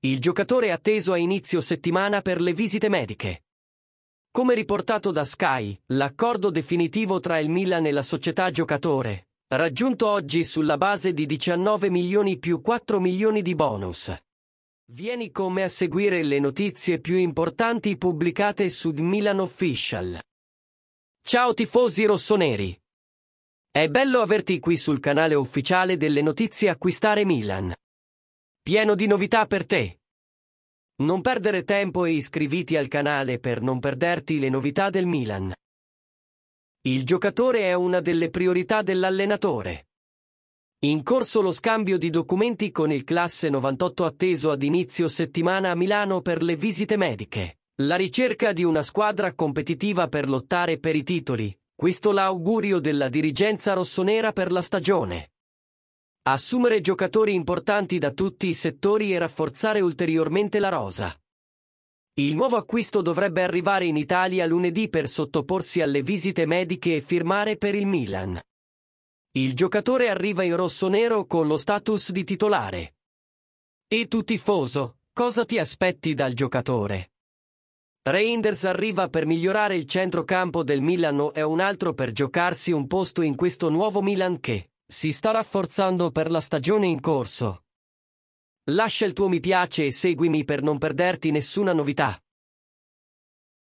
Il giocatore è atteso a inizio settimana per le visite mediche. Come riportato da Sky, l'accordo definitivo tra il Milan e la società giocatore, raggiunto oggi sulla base di 19 milioni più 4 milioni di bonus. Vieni con me a seguire le notizie più importanti pubblicate su Milan Official. Ciao tifosi rossoneri! È bello averti qui sul canale ufficiale delle notizie Acquistare Milan. Pieno di novità per te. Non perdere tempo e iscriviti al canale per non perderti le novità del Milan. Il giocatore è una delle priorità dell'allenatore. In corso lo scambio di documenti con il classe 98 atteso ad inizio settimana a Milano per le visite mediche. La ricerca di una squadra competitiva per lottare per i titoli. Questo l'augurio della dirigenza rossonera per la stagione. Assumere giocatori importanti da tutti i settori e rafforzare ulteriormente la rosa. Il nuovo acquisto dovrebbe arrivare in Italia lunedì per sottoporsi alle visite mediche e firmare per il Milan. Il giocatore arriva in rosso-nero con lo status di titolare. E tu tifoso, cosa ti aspetti dal giocatore? Reinders arriva per migliorare il centrocampo del Milano e un altro per giocarsi un posto in questo nuovo Milan che si sta rafforzando per la stagione in corso. Lascia il tuo mi piace e seguimi per non perderti nessuna novità.